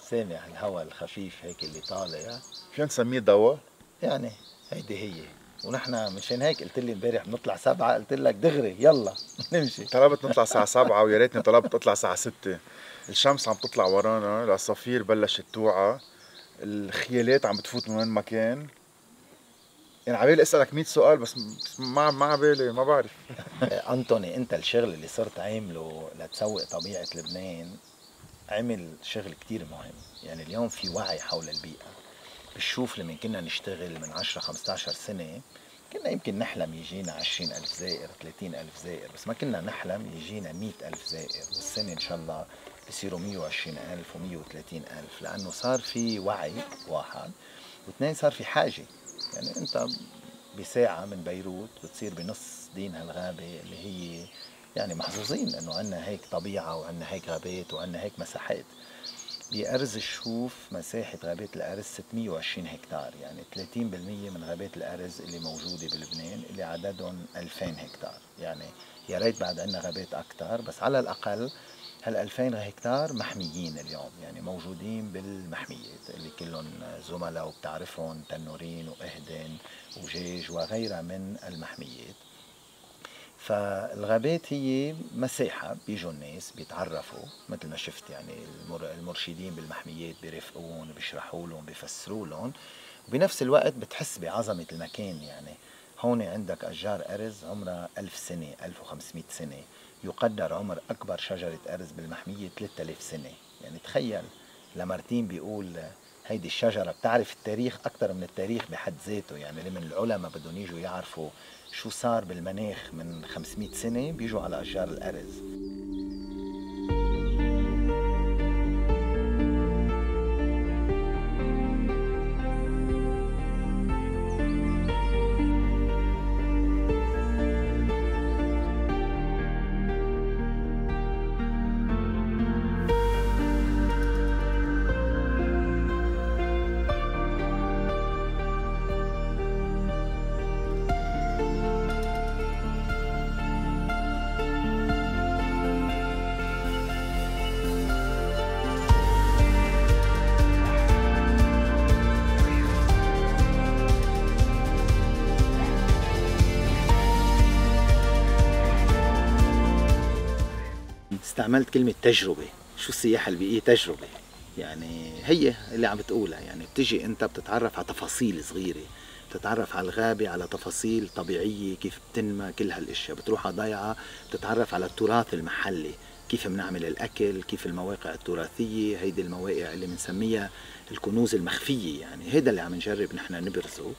سامع الهواء الخفيف هيك اللي طالع. فينا نسميه دواء؟ يعني هيدي هي. ونحن مشان هيك قلت لي امبارح بنطلع سبعة قلت لك دغري يلا نمشي. طلبت نطلع الساعة سبعة ويا ريتني طلبت اطلع الساعة ستة. الشمس عم تطلع ورانا العصافير بلشت توعى. الخيالات عم بتفوت من وين ما كان. يعني عبالي اسألك 100 سؤال بس ما ما عبالي ما بعرف. انطوني أنت الشغل اللي صرت عامله لتسوق طبيعة لبنان عمل شغل كتير مهم. يعني اليوم في وعي حول البيئة. بتشوف لما كنا نشتغل من 10 15 سنة كنا يمكن نحلم يجينا 20 ألف زائر 30 ألف زائر بس ما كنا نحلم يجينا 100 ألف زائر. والسنة إن شاء الله بصيروا 120 ألف و130 ألف لأنه صار في وعي واحد واثنين صار في حاجة. يعني أنت بساعة من بيروت بتصير بنص دين هالغابة اللي هي يعني محظوظين انه عندنا هيك طبيعة وعندنا هيك غابات وعندنا هيك مساحات. بأرز الشوف مساحة غابات الأرز 620 هكتار يعني 30% من غابات الأرز اللي موجودة بلبنان اللي عددهم 2000 هكتار. يعني يا ريت بعد عندنا غابات أكثر بس على الأقل هال 2000 هكتار محميين اليوم يعني موجودين بالمحميات اللي كلهم زملاء وبتعرفهم تنورين وإهدن وجيج وغيرها من المحميات. فالغابات هي مساحة بيجوا الناس بيتعرفوا مثل ما شفت يعني المرشدين بالمحميات بيرافقوهم بيشرحوا لهم بيفسروا لهم وبنفس الوقت بتحس بعظمة المكان يعني. هون عندك أشجار أرز عمرها ألف سنة 1500 سنة. يقدر عمر أكبر شجرة أرز بالمحمية 3000 سنة. يعني تخيل لمارتين بيقول هيدي الشجرة بتعرف التاريخ أكثر من التاريخ بحد ذاته. يعني لمن العلماء بدهم يجوا يعرفوا شو صار بالمناخ من 500 سنة بيجوا على أشجار الأرز. استعملت كلمة تجربة. شو السياحة البيئية تجربة؟ يعني هي اللي عم بتقولها. يعني بتجي انت بتتعرف على تفاصيل صغيرة. بتتعرف على الغابة على تفاصيل طبيعية كيف بتنمى كل هالأشياء. بتروح على ضيعة بتتعرف على التراث المحلي. كيف بنعمل الأكل كيف المواقع التراثية. هيدي المواقع اللي بنسميها الكنوز المخفية. يعني هيدا اللي عم نجرب نحن نبرزه.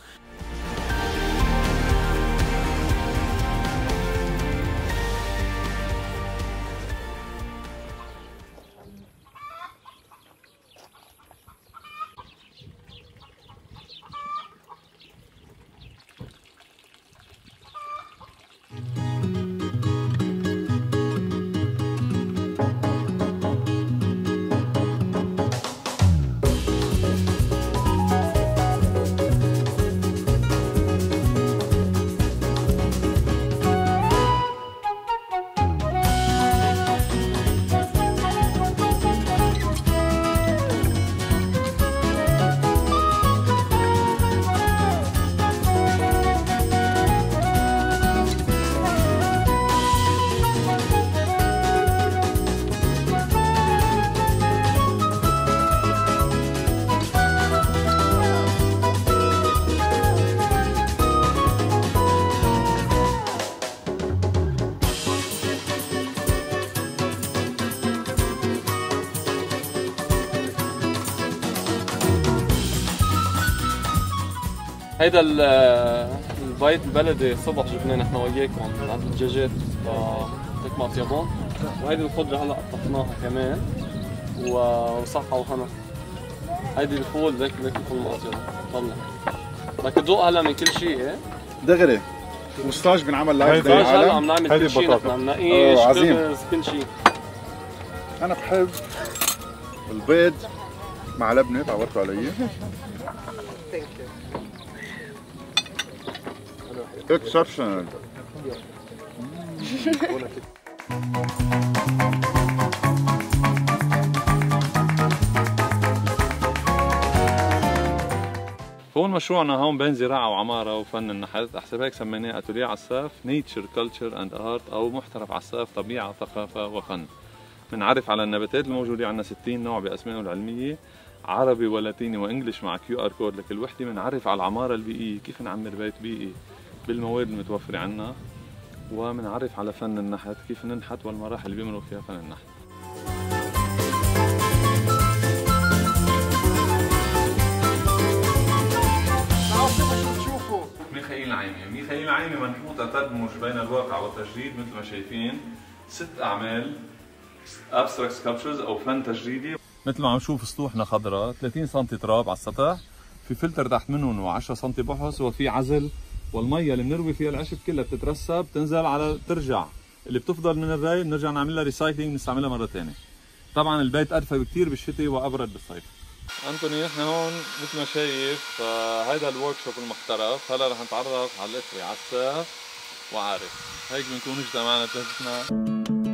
هيدا ال- البيت البلدي الصبح جبناه نحن وياكم من عند الدجاجات هيك ما اطيبهم وهيدي الخضرة هلأ قطفناها كمان وصحة وهنا. هيدي الفول ذاك ذاك الفول ما اطيبه طلع. بدك تذوق هلأ من كل شيء إيه؟ دغري. وستاج بنعمل لايف هيدي هلأ عم نعمل كل شيء نحن عم نقيش. خبز كل شيء. أنا بحب البيض مع لبنة تعودتوا علي. exceptional هون مشروعنا هون بين زراعة وعمارة وفن النحت. أحسب هيك سميناه أتوليه عساف nature culture and art أو محترف عساف طبيعة ثقافة وفن. بنعرف على النباتات الموجودة عندنا 60 نوع بأسمائهم العلمية عربي ولاتيني و English مع QR code لكل وحدة. بنعرف على العمارة البيئية كيف نعمر بيت بيئي. بالمواد المتوفرة عندنا وبنعرف على فن النحت كيف ننحت والمراحل اللي بيمروا فيها فن النحت. ميخائيل عيمي ميخائيل عيمي منحوتة تدمج بين الواقع والتجريد مثل ما شايفين. ست أعمال abstract sculptures أو فن تجريدي. مثل ما عم نشوف سطوحنا خضراء 30 سم تراب على السطح في فلتر تحت منهم و10 سم بحص وفي عزل والمية اللي بنروي فيها العشب كلها بتترسب بتنزل على ترجع. اللي بتفضل من الري بنرجع نعمل لها recycling نستعملها مرة ثانية طبعا البيت ادفى بكثير بالشتاء وأبرد بالصيف. أنتوني نحن هون مثل ما شايف آه، هيدا ال workshop المحترف. هلا رح نتعرف على الاثري على الساف وعارف. هيك بنكون اجتمعنا ثلاثتنا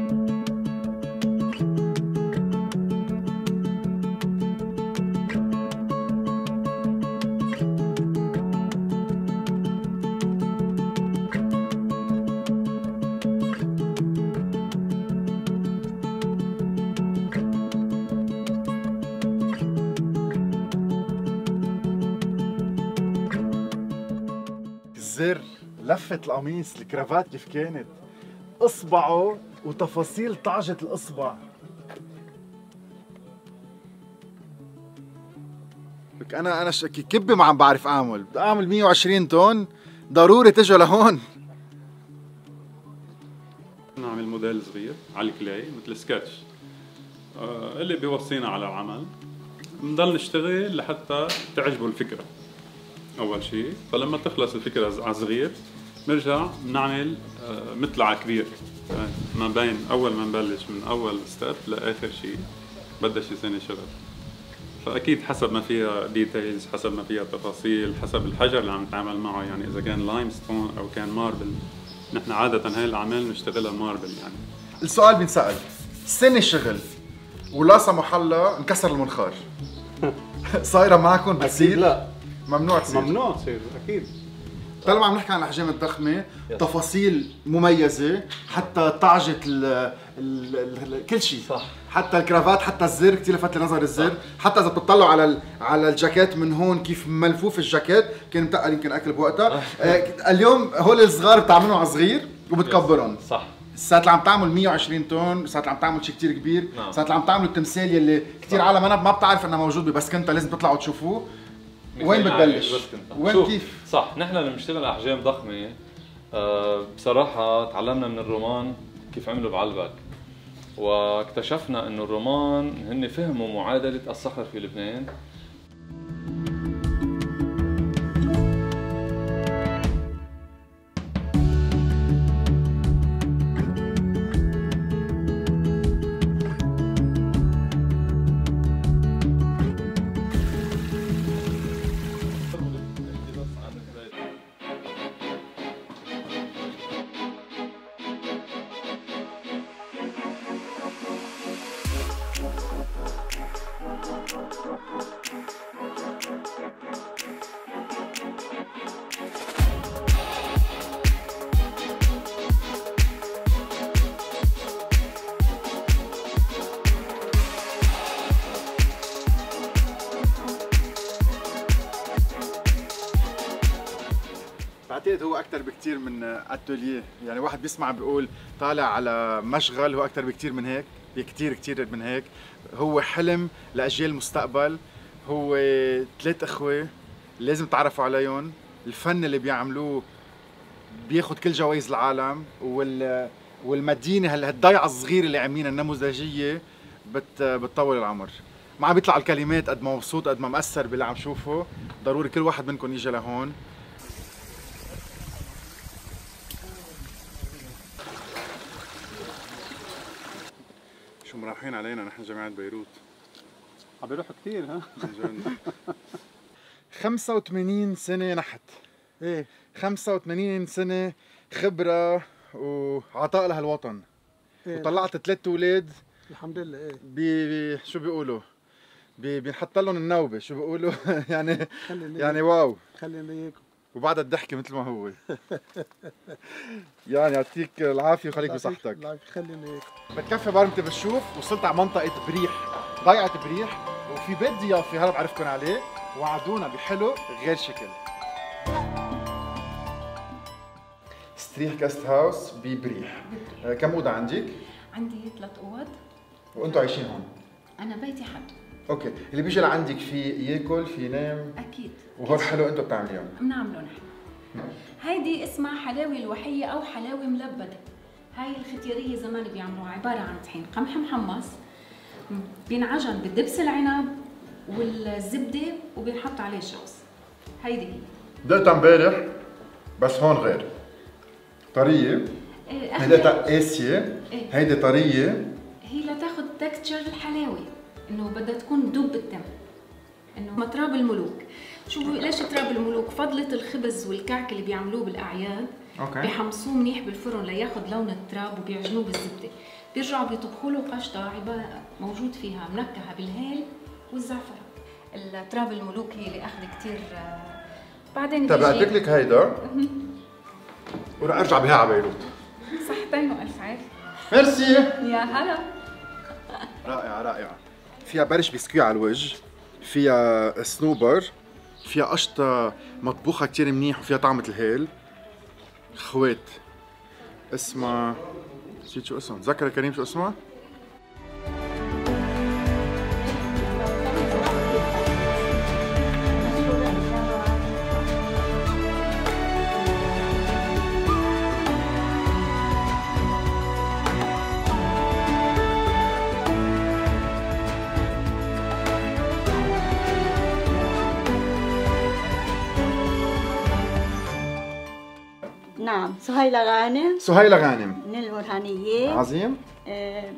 لفة القميص الكرافات كيف كانت؟ أصبعه وتفاصيل طعجة الأصبع. لك أنا أنا شكي كبي ما عم بعرف أعمل. بدي أعمل 120 طن. ضروري تجوا لهون. نعمل موديل صغير على الكلاي مثل سكتش آه، اللي بيوصينا على العمل. بنضل نشتغل لحتى تعجبه الفكرة. أول شيء فلما تخلص الفكرة على صغير بنرجع بنعمل آه، مثل على كبير ما بين أول ما نبلش من أول step لآخر شيء بدها شي سنة شغل. فأكيد حسب ما فيها details حسب ما فيها تفاصيل حسب الحجر اللي عم نتعامل معه. يعني إذا كان limestone أو كان marble نحن عادة هاي الأعمال نشتغلها marble يعني. السؤال بينسأل. سنة شغل ولا سمح الله انكسر المنخار. صايرة معكم بتصير؟ لا. ممنوع تصير. ممنوع تصير أكيد. طالما عم نحكي عن الأحجام الضخمة تفاصيل مميزة حتى طعجه ال ال ال كل شيء. صح. حتى الكرافات حتى الزر كثير لفت نظر الزر. حتى إذا بتطلعوا على ال على الجاكيت من هون كيف ملفوف الجاكيت كان متقل يمكن أكل بوقتها. آه، اليوم هول الصغار بتعملهم على صغير وبتكبرهم. صح. الساعات اللي عم تعمل 120 طن الساعات اللي عم تعمل شيء كثير كبير. نعم. الساعات اللي عم تعملوا التمثال يلي كثير عالم. أنا ما بتعرف انه موجود ببسكنتا لازم تطلعوا تشوفوه. وين بتبلش؟ وين كيف؟ صح نحن اللي بنشتغل احجام ضخمة آه، بصراحة تعلمنا من الرومان كيف عملوا بعلبك واكتشفنا إنه الرومان هن فهموا معادلة الصخر في لبنان بعتقد هو أكثر بكثير من اتوليه يعني واحد بيسمع بيقول طالع على مشغل هو أكثر بكثير من هيك بكثير كثير من هيك. هو حلم لأجيال المستقبل. هو ثلاث إخوة لازم تعرفوا عليهم. الفن اللي بيعملوه بياخذ كل جوائز العالم. وال والمدينة هال- هالضيعة الصغيرة اللي عاملينها النموذجية بت بتطول العمر. ما عم بيطلع الكلمات قد ما مبسوط قد ما مأثر باللي عم شوفه. ضروري كل واحد منكم يجي لهون. مراحين علينا نحن جامعة بيروت. عم بيروحوا كثير ها؟ 85 سنة نحت. إيه. 85 سنة خبرة وعطاء لهالوطن. إيه. وطلعت ثلاث أولاد الحمد لله إيه. بي بي شو بيقولوا؟ بي بينحط لهم النوبة. شو بيقولوا؟ يعني خليني يعني واو. خلينا اياكم وبعدها الضحكة مثل ما هو. يعني يعطيك العافية وخليك بصحتك. خلينا اياكم بتكفي برمتي بالشوف وصلت على منطقة بريح. ضيعة بريح. وفي بيت ضيافي هلا بعرفكم عليه. وعدونا بحلو غير شكل. ستريح كاست هاوس ببريح. آه، كم أوضة عندك؟ عندي ثلاث أوض. وأنتم عايشين هون. أنا بيتي حد. okay. اللي بيجي لعندك في ياكل في ينام أكيد. وهون حلو أنتم بتعمليهم. بنعمله نحن. هيدي اسمها حلاوي الوحية أو حلاوي ملبدة. هاي الختيارية زمان بيعملوها. عبارة عن طحين قمح محمص بينعجن بالدبس العنب والزبدة وبينحط عليه جوز هيدي هي. امبارح بس هون غير. طرية. تا- قاسيه. هيدي طرية. هي لتاخذ texture الحلاوة. إنه بدها تكون دب التم إنه تراب الملوك. شوفوا ليش تراب الملوك؟ فضلة الخبز والكعك اللي بيعملوه بالأعياد okay. بيحمصوه منيح بالفرن لياخذ لون التراب وبيعجنوه بالزبدة. بيرجعوا بيطبخوا له قشطة موجود فيها منكهة بالهيل والزعفران. التراب الملوك هي اللي أخذ كثير بعدين طيب بعتك لك هيدا. ورح أرجع بها على بيروت. صحتين وألف عافيه ميرسي. يا هلا. رائعة رائعة فيها برش بسكوي على الوجه فيها سنوبر فيها قشطة مطبوخة كتير منيح وفيها طعمة الهيل خوات اسمها نسيت شو اسمها تذكر كريم شو اسمها؟ سهيلة غانم. سهيلة غانم. من الورهنية عظيم. آه،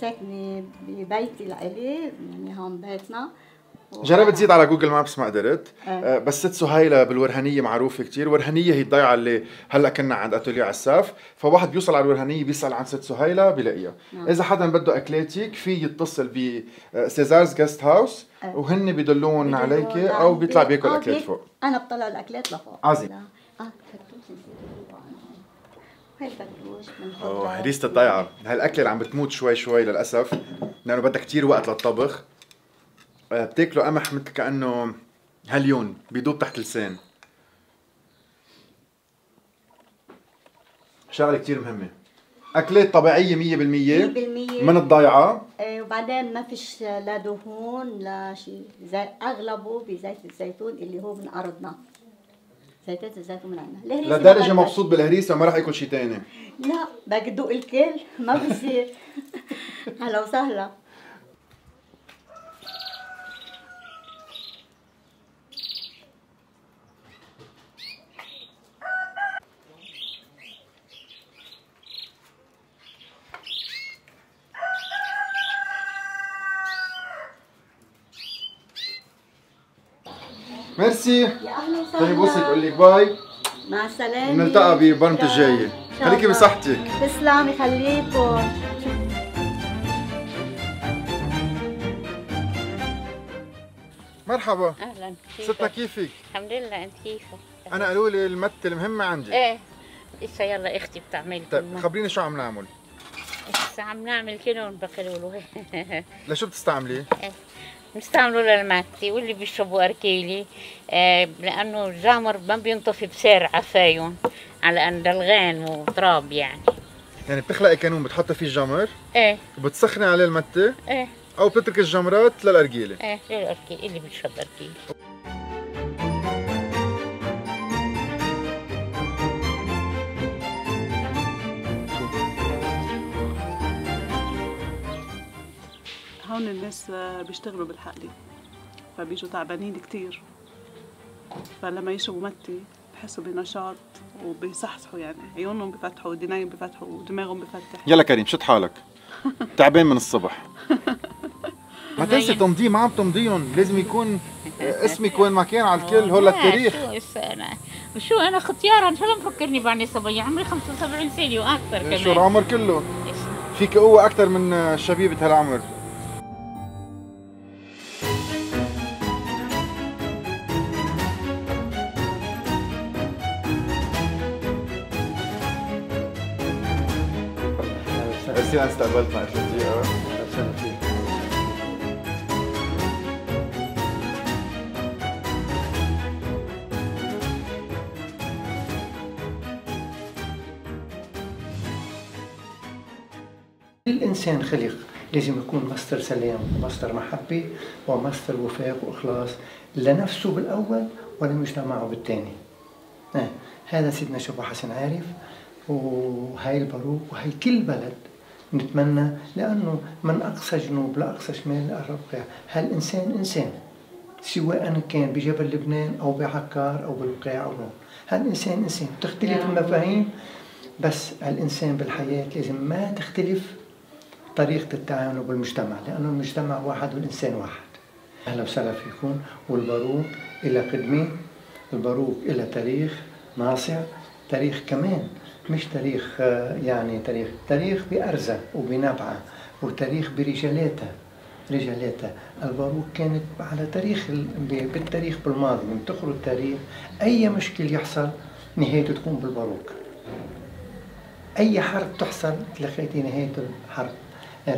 ساكنة ببيتي لإلي يعني هون بيتنا. جربت زيد على Google Maps ما قدرت. آه. آه، بس ست سهيلة بالورهنية معروفة كتير. ورهنية هي الضيعة اللي هلأ كنا عند اتوليو عساف فواحد بيوصل على الورهنية بيسأل عن ست سهيلة بلاقيها نعم. إذا حدا بده أكلاتك في يتصل ب سيزارز guest house آه. وهن بيدلون عليك لعندي- أو بيطلع بياكل أكلات فوق. أنا بطلع الأكلات لفوق. عظيم. لا. آه فتوش نسيت أوه خضار. هريسة الضيعة هالأكلة اللي عم بتموت شوي شوي للأسف. لأنه بدها كتير وقت للطبخ. آه، بتاكله قمح مثل كأنه هليون بيدوب تحت اللسان شغلة كتير مهمة. أكلات طبيعية مية بالمية. 100% من الضيعة آه، وبعدين ما فيش لا دهون لا شيء. أغلبه بزيت الزيتون اللي هو من أرضنا. زيتات الزيتون من عندنا. الهريسة ما لدرجة بدها مبسوط بالهريسة وما راح ياكل شيء تاني. لا بدك تدوق الكل ما بصير. هلا وسهلا. ميرسي يا أهلا وسهلا. خليني بوسك أقول لك bye. مع السلامة. نلتقى ببرمة شكراً. الجاية خليكي. بصحتك. تسلم يخليكم مرحبا. أهلا ستنا كيفك؟ الحمد لله أنت كيفك؟ أنا قالوا لي المتة المهمة عندي. إيه. لسه يلا إختي بتعمل طيب كلمة. خبريني شو عم نعمل. لسه عم نعمل كنون بقولوا لشو بتستعمليه؟ نستعملوا للماتي واللي بيشربوا أركيلي آه لأنه الجامر ما بينطفي بسعر عفايون على أن دلغان وتراب يعني. يعني بتخلقي كانون بتحطي فيه الجمر إيه. وبتسخني عليه المتة إيه. أو بتترك الجمرات للأرجيلة إيه للاركيل اللي بيشرب اركيلي هون الناس بيشتغلوا بالحقل فبيجوا تعبانين كتير. فلما يشربوا متي بحسوا بنشاط وبيصحصحوا يعني عيونهم بفتحوا ودنايهم بفتحوا ودماغهم بفتح. يلا كريم شد حالك؟ تعبان من الصبح. ما تنسي تمضيه ما عم تمضيهم. لازم يكون اسمك وين ما كان على الكل هول التاريخ. شو أنا؟ وشو أنا ختيارا شو مفكرني بعدني صبية. عمري 75 سنة وأكثر كمان. شو العمر كله؟ فيك قوة أكثر من شبيبة هالعمر. أنا استقبلتنا 20 دقيقة الإنسان خلق لازم يكون مصدر سلام ومصدر محبة ومصدر وفاق وإخلاص لنفسه بالأول ولمجتمعه بالثاني آه. هذا سيدنا شبه حسن عارف وهاي الباروك وهي كل بلد نتمنى لأنه من أقصى جنوب لأقصى شمال لأقرب هالإنسان إنسان سواء كان بجبل لبنان أو بعكار أو بالوقاع أو هون هالانسان إنسان تختلف المفاهيم بس الإنسان بالحياة لازم ما تختلف طريقة التعامل بالمجتمع لأنه المجتمع واحد والإنسان واحد. أهلا وسهلا فيكم والباروك إلى قدمه الباروك إلى تاريخ ناصع تاريخ كمان مش تاريخ آه، يعني تاريخ تاريخ بأرزة وبنبعة وتاريخ برجالاتها رجالاتها. الباروك كانت على تاريخ بالتاريخ بالماضي من تخرج التاريخ أي مشكل يحصل نهايته تكون بالباروك. أي حرب تحصل تلاقيتي نهاية الحرب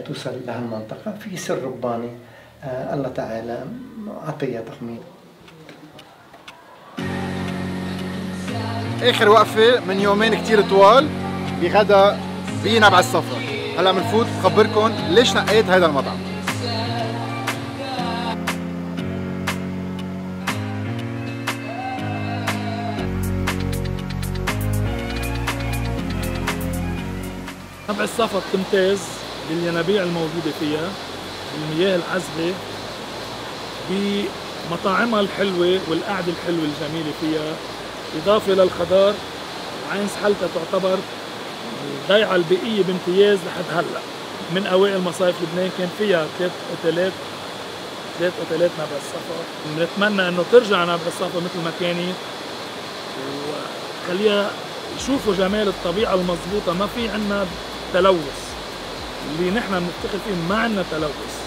توصل لهالمنطقة في سر رباني آه الله تعالى عطية تخمين. آخر وقفة من يومين كتير طوال بغدا بنبع الصفا هلا بنفوت بخبركم ليش نقيت هذا المطعم. نبع الصفا بتمتاز بالينابيع الموجودة فيها بالمياه العذبة بمطاعمها الحلوة والقعدة الحلوة الجميلة فيها. إضافة للخضار عين سحلتها تعتبر الضيعة البيئية بامتياز لحد هلأ. من أوائل مصايف لبنان كان فيها ثلاث أوتيلات ثلاث أوتيلات نبع الصفا. بنتمنى إنه ترجع نبع الصفا مثل ما كانت. وخليها يشوفوا جمال الطبيعة المضبوطة. ما في عنا تلوث. اللي نحن بنفتخر فيه ما عنا تلوث.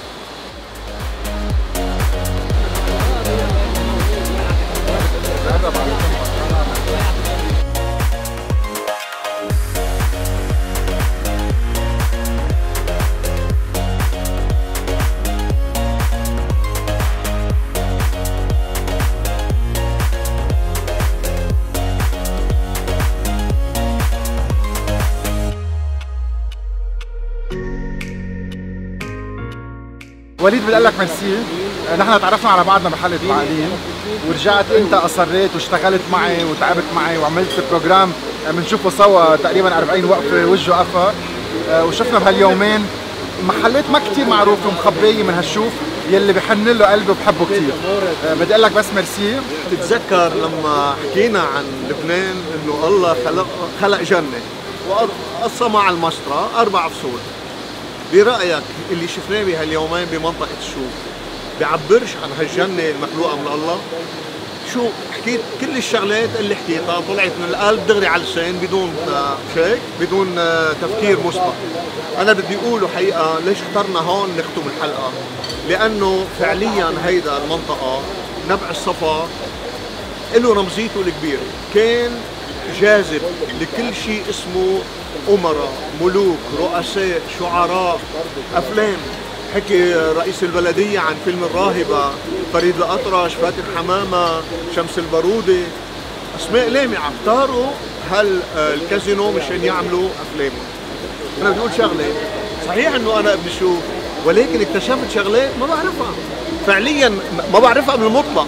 وليد بدي أقول لك ميرسي. نحن تعرفنا على بعضنا بحلقه بعدين ورجعت انت اصريت واشتغلت معي وتعبت معي وعملت program بنشوفه سوا تقريبا 40 وقفة وجه قفا. وشفنا بهاليومين محلات ما كثير معروفة ومخبيه من هالشوف يلي بحن له قلبي وبحبه كثير بدي أقول لك بس ميرسي. تتذكر لما حكينا عن لبنان إنه الله خلق خلق جنة وقصة مع المسطرة أربع فصول. برأيك اللي شفناه بهاليومين بمنطقة الشوف بيعبرش عن هالجنة المخلوقة من الله؟ شو حكيت كل الشغلات اللي حكيتها طلعت من القلب دغري على اللسان بدون شيك بدون تفكير مسبق. أنا بدي أقوله حقيقة ليش اخترنا هون نختم الحلقة؟ لأنه فعليا هيدا المنطقة نبع الصفا له رمزيته الكبيرة. كان جاذب لكل شيء اسمه أمراء ملوك رؤساء شعراء أفلام. حكي رئيس البلدية عن فيلم الراهبة فريد الأطرش فاتن حمامة شمس البارودي. أسماء لامعة. اختاروا هالكازينو مشان يعملوا أفلامهم أنا بدي أقول شغلة. صحيح إنه أنا ابن شو ولكن اكتشفت شغلات ما بعرفها. فعليا ما بعرفها بالمطلق.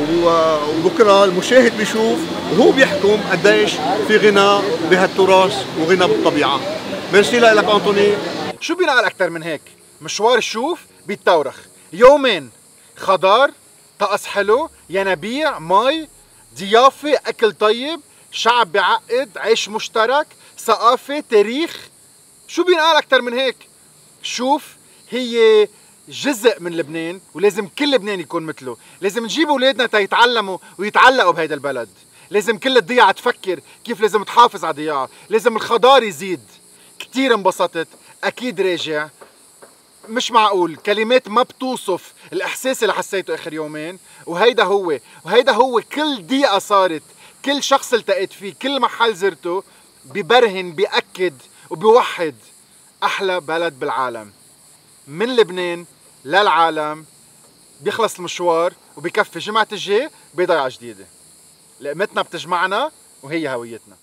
وبكرة المشاهد بيشوف وهو بيحكم قديش في غنى بهالتراث وغنى بالطبيعة. ميرسي لك انطوني شو بينقال أكثر من هيك؟ مشوار الشوف بيتورخ يومين خضار طقس حلو ينابيع مي ضيافة أكل طيب شعب بعقد عيش مشترك ثقافة تاريخ. شو بينقال أكثر من هيك؟ شوف هي جزء من لبنان ولازم كل لبنان يكون مثله. لازم نجيب أولادنا تيتعلموا ويتعلقوا بهيدا البلد. لازم كل الضيعة تفكر كيف لازم تحافظ على ضياعها لازم الخضار يزيد. كتير انبسطت. أكيد راجع. مش معقول. كلمات ما بتوصف الإحساس اللي حسيته آخر يومين. وهيدا هو. وهيدا هو كل دقيقة صارت. كل شخص التقيت فيه كل محل زرته ببرهن بيأكد وبيوحد أحلى بلد بالعالم. من لبنان للعالم بيخلص المشوار وبكفي. جمعة الجاي بضيعة جديدة. لقمتنا بتجمعنا وهي هويتنا.